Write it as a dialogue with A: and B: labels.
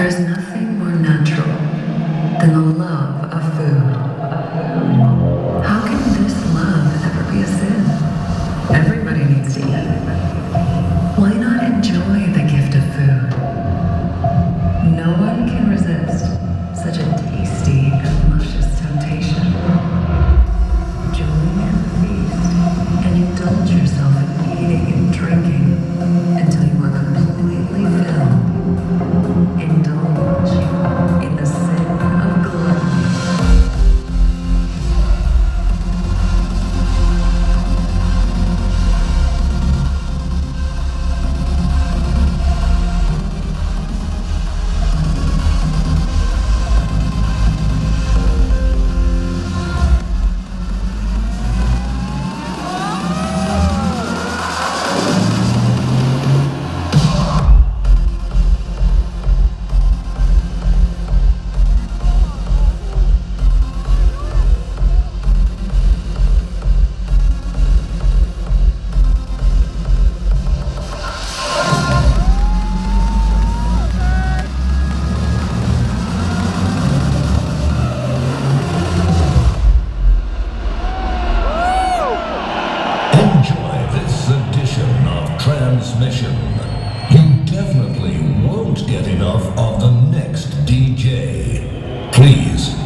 A: There is nothing more natural than the love
B: definitely won't get enough of the next DJ. Please